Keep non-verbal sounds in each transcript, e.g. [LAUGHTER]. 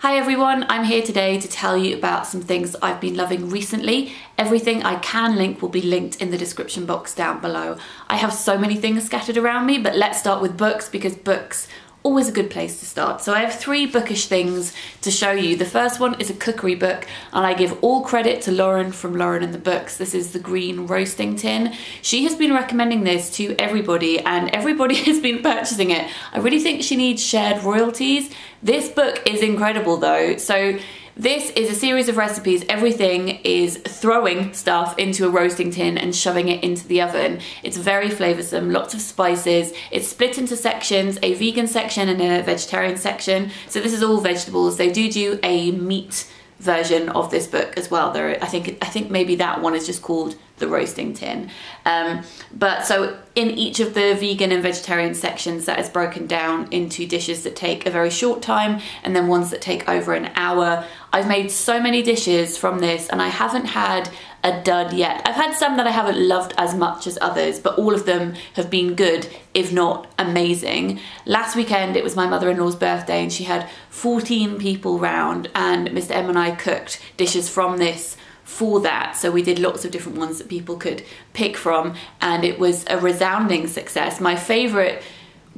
Hi everyone, I'm here today to tell you about some things I've been loving recently. Everything I can link will be linked in the description box down below. I have so many things scattered around me, but let's start with books because books always a good place to start. So I have three bookish things to show you. The first one is a cookery book and I give all credit to Lauren from Lauren and the Books. This is the green roasting tin. She has been recommending this to everybody and everybody [LAUGHS] has been purchasing it. I really think she needs shared royalties. This book is incredible though. So this is a series of recipes. Everything is throwing stuff into a roasting tin and shoving it into the oven. It's very flavoursome, lots of spices. It's split into sections, a vegan section and a vegetarian section. So this is all vegetables. They do do a meat version of this book as well. There, I think, I think maybe that one is just called the roasting tin. Um, but so in each of the vegan and vegetarian sections that is broken down into dishes that take a very short time and then ones that take over an hour. I've made so many dishes from this and I haven't had a dud yet. I've had some that I haven't loved as much as others, but all of them have been good, if not amazing. Last weekend it was my mother-in-law's birthday and she had 14 people round and Mr. M and I cooked dishes from this for that. So we did lots of different ones that people could pick from and it was a resounding success. My favorite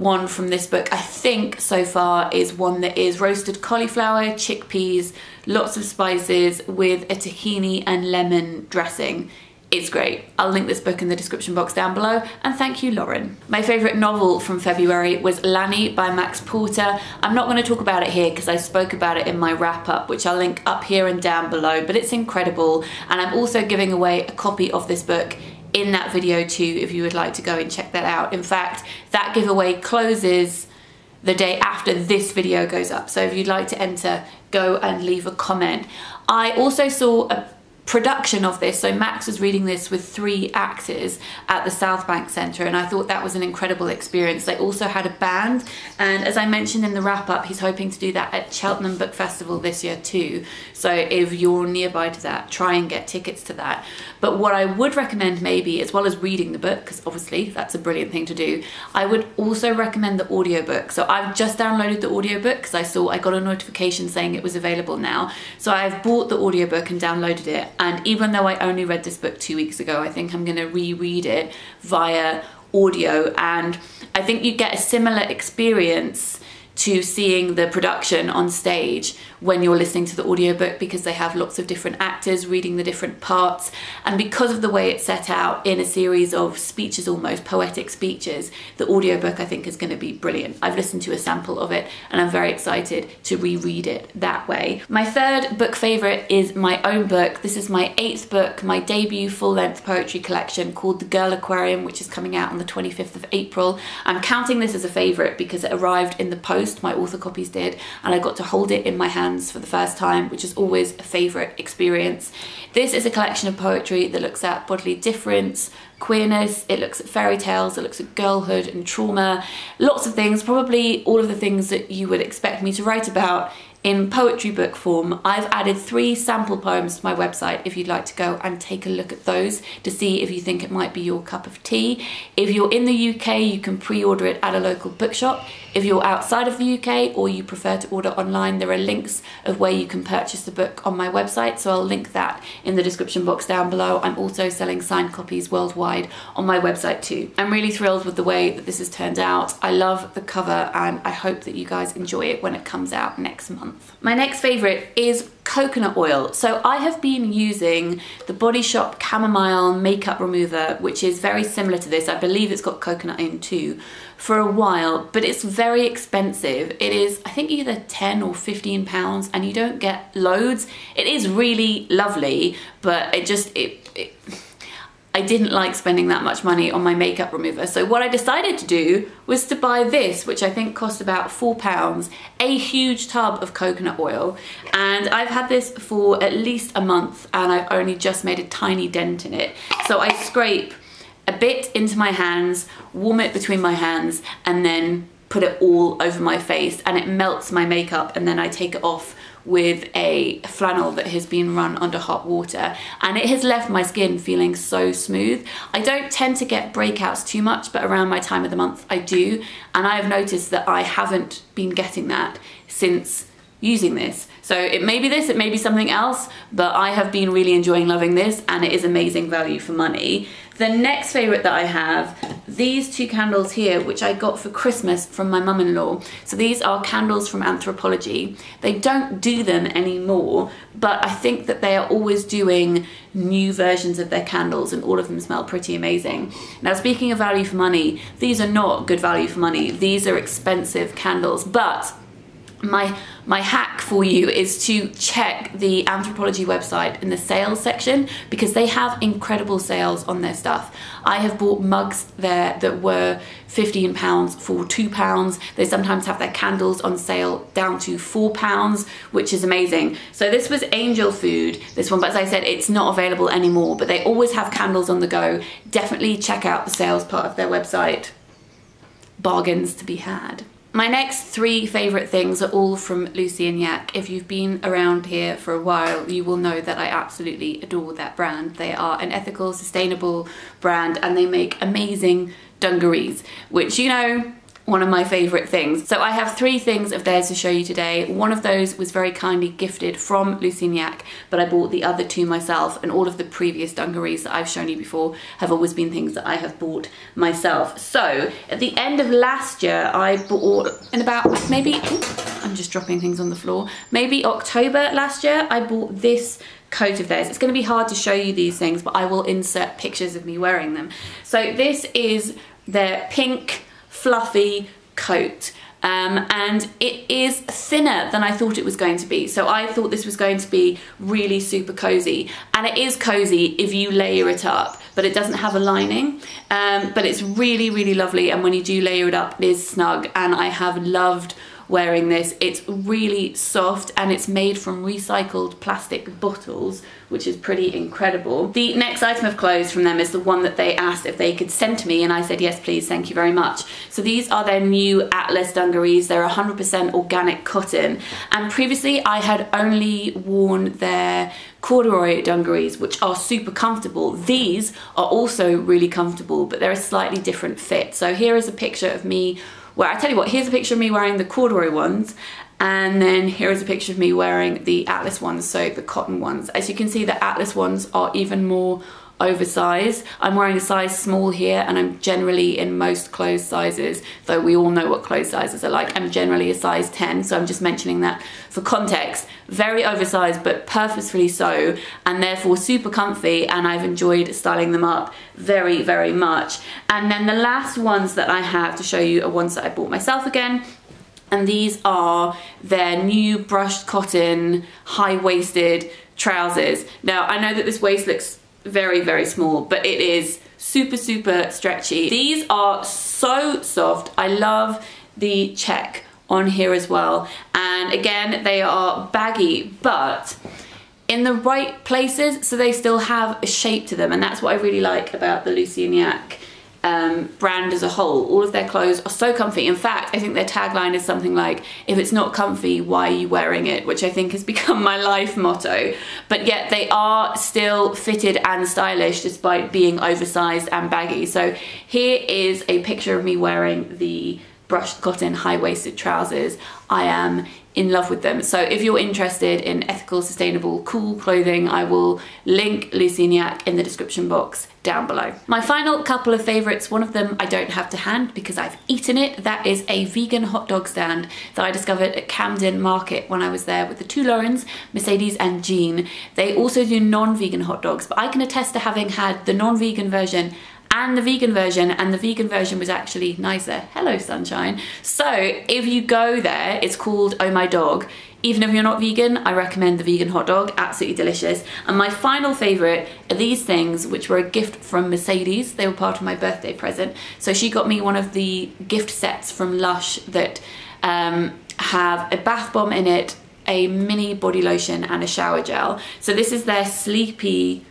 one from this book, I think so far, is one that is roasted cauliflower, chickpeas, lots of spices with a tahini and lemon dressing. It's great. I'll link this book in the description box down below and thank you Lauren. My favourite novel from February was Lanny by Max Porter. I'm not going to talk about it here because I spoke about it in my wrap up which I'll link up here and down below but it's incredible and I'm also giving away a copy of this book in that video too if you would like to go and check that out. In fact that giveaway closes the day after this video goes up so if you'd like to enter go and leave a comment. I also saw a production of this. So Max was reading this with three actors at the South Bank Centre and I thought that was an incredible experience. They also had a band and as I mentioned in the wrap up, he's hoping to do that at Cheltenham Book Festival this year too. So if you're nearby to that, try and get tickets to that. But what I would recommend maybe, as well as reading the book, because obviously that's a brilliant thing to do, I would also recommend the audiobook. So I've just downloaded the audiobook because I saw I got a notification saying it was available now. So I've bought the audiobook and downloaded it and even though I only read this book two weeks ago, I think I'm going to reread it via audio. And I think you get a similar experience to seeing the production on stage when you're listening to the audiobook because they have lots of different actors reading the different parts. And because of the way it's set out in a series of speeches almost poetic speeches the audiobook I think is going to be brilliant. I've listened to a sample of it and I'm very excited to reread it that way. My third book favorite is my own book. This is my eighth book my debut full-length poetry collection called The Girl Aquarium which is coming out on the 25th of April. I'm counting this as a favorite because it arrived in the post post, my author copies did, and I got to hold it in my hands for the first time, which is always a favourite experience. This is a collection of poetry that looks at bodily difference, queerness, it looks at fairy tales, it looks at girlhood and trauma, lots of things, probably all of the things that you would expect me to write about in poetry book form. I've added three sample poems to my website if you'd like to go and take a look at those to see if you think it might be your cup of tea. If you're in the UK, you can pre-order it at a local bookshop. If you're outside of the UK or you prefer to order online, there are links of where you can purchase the book on my website, so I'll link that in the description box down below. I'm also selling signed copies worldwide on my website too. I'm really thrilled with the way that this has turned out. I love the cover and I hope that you guys enjoy it when it comes out next month. My next favourite is coconut oil. So I have been using the Body Shop Chamomile Makeup Remover, which is very similar to this. I believe it's got coconut in too, for a while, but it's very expensive. It is, I think either 10 or 15 pounds and you don't get loads. It is really lovely, but it just, it, it I didn't like spending that much money on my makeup remover. So what I decided to do was to buy this, which I think cost about four pounds, a huge tub of coconut oil. And I've had this for at least a month and I've only just made a tiny dent in it. So I scrape a bit into my hands, warm it between my hands, and then put it all over my face and it melts my makeup and then I take it off with a flannel that has been run under hot water and it has left my skin feeling so smooth. I don't tend to get breakouts too much but around my time of the month I do and I have noticed that I haven't been getting that since using this. So it may be this, it may be something else, but I have been really enjoying loving this and it is amazing value for money. The next favorite that I have, these two candles here, which I got for Christmas from my mum-in-law. So these are candles from Anthropologie. They don't do them anymore, but I think that they are always doing new versions of their candles and all of them smell pretty amazing. Now, speaking of value for money, these are not good value for money. These are expensive candles, but my my hack for you is to check the Anthropologie website in the sales section because they have incredible sales on their stuff. I have bought mugs there that were 15 pounds for two pounds. They sometimes have their candles on sale down to four pounds, which is amazing. So this was Angel Food, this one, but as I said, it's not available anymore, but they always have candles on the go. Definitely check out the sales part of their website. Bargains to be had. My next three favourite things are all from Lucy and Yak. If you've been around here for a while, you will know that I absolutely adore that brand. They are an ethical, sustainable brand and they make amazing dungarees, which, you know, one of my favorite things. So I have three things of theirs to show you today. One of those was very kindly gifted from Yak, but I bought the other two myself and all of the previous dungarees that I've shown you before have always been things that I have bought myself. So at the end of last year, I bought in about maybe, I'm just dropping things on the floor, maybe October last year, I bought this coat of theirs. It's going to be hard to show you these things, but I will insert pictures of me wearing them. So this is their pink fluffy coat. Um, and it is thinner than I thought it was going to be. So I thought this was going to be really super cozy. And it is cozy if you layer it up, but it doesn't have a lining. Um, but it's really, really lovely. And when you do layer it up, it is snug. And I have loved wearing this. It's really soft and it's made from recycled plastic bottles, which is pretty incredible. The next item of clothes from them is the one that they asked if they could send to me and I said, yes, please, thank you very much. So these are their new Atlas dungarees. They're 100% organic cotton. And previously I had only worn their corduroy dungarees, which are super comfortable. These are also really comfortable, but they're a slightly different fit. So here is a picture of me where I tell you what, here's a picture of me wearing the corduroy ones and then here is a picture of me wearing the Atlas ones, so the cotton ones. As you can see, the Atlas ones are even more oversized. I'm wearing a size small here and I'm generally in most clothes sizes, though we all know what clothes sizes are like. I'm generally a size 10, so I'm just mentioning that for context. Very oversized, but purposefully so, and therefore super comfy, and I've enjoyed styling them up very, very much. And then the last ones that I have to show you are ones that I bought myself again, and these are their new brushed cotton high-waisted trousers. Now, I know that this waist looks very, very small, but it is super, super stretchy. These are so soft. I love the check on here as well. And again, they are baggy, but in the right places, so they still have a shape to them. And that's what I really like about the Yak um, brand as a whole. All of their clothes are so comfy. In fact, I think their tagline is something like, if it's not comfy, why are you wearing it? Which I think has [LAUGHS] become my life motto. But yet they are still fitted and stylish despite being oversized and baggy. So here is a picture of me wearing the brushed cotton high-waisted trousers. I am in love with them. So if you're interested in ethical, sustainable, cool clothing, I will link and in the description box down below. My final couple of favorites, one of them I don't have to hand because I've eaten it. That is a vegan hot dog stand that I discovered at Camden Market when I was there with the two Laurens, Mercedes and Jean. They also do non-vegan hot dogs, but I can attest to having had the non-vegan version and the vegan version and the vegan version was actually nicer. Hello sunshine. So if you go there, it's called Oh My Dog. Even if you're not vegan, I recommend the vegan hot dog, absolutely delicious. And my final favorite are these things, which were a gift from Mercedes. They were part of my birthday present. So she got me one of the gift sets from Lush that um, have a bath bomb in it, a mini body lotion and a shower gel. So this is their Sleepy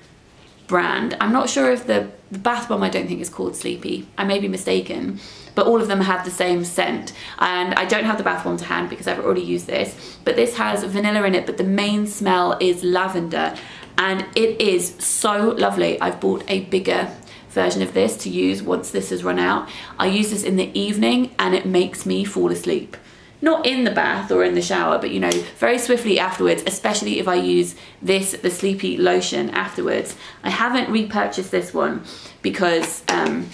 brand. I'm not sure if the, the bath bomb I don't think is called Sleepy. I may be mistaken, but all of them have the same scent. And I don't have the bath bomb to hand because I've already used this, but this has vanilla in it, but the main smell is lavender and it is so lovely. I've bought a bigger version of this to use once this has run out. I use this in the evening and it makes me fall asleep not in the bath or in the shower, but you know, very swiftly afterwards, especially if I use this, the Sleepy lotion afterwards. I haven't repurchased this one because um,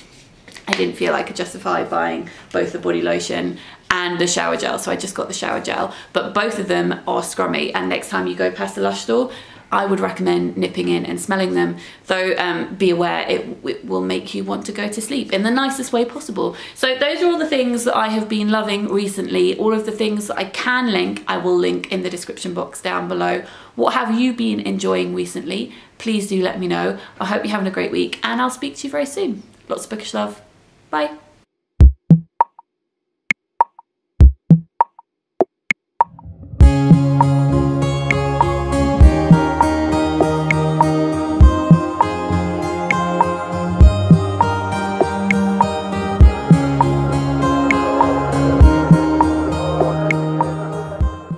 I didn't feel I could justify buying both the body lotion and the shower gel, so I just got the shower gel. But both of them are scrummy, and next time you go past the Lush store, I would recommend nipping in and smelling them, though um, be aware it, it, will make you want to go to sleep in the nicest way possible. So those are all the things that I have been loving recently. All of the things that I can link, I will link in the description box down below. What have you been enjoying recently? Please do let me know. I hope you're having a great week and I'll speak to you very soon. Lots of bookish love. Bye.